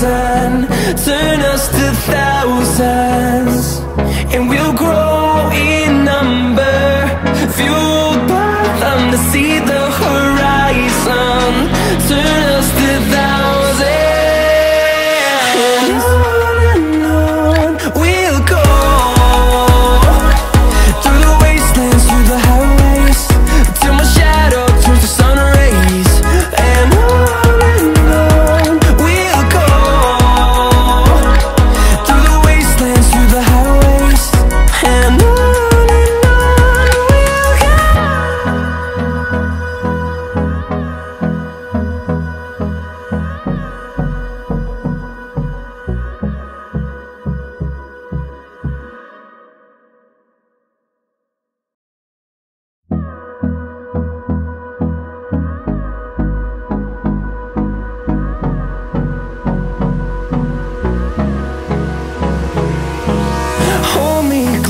horizon, turn us to thousands.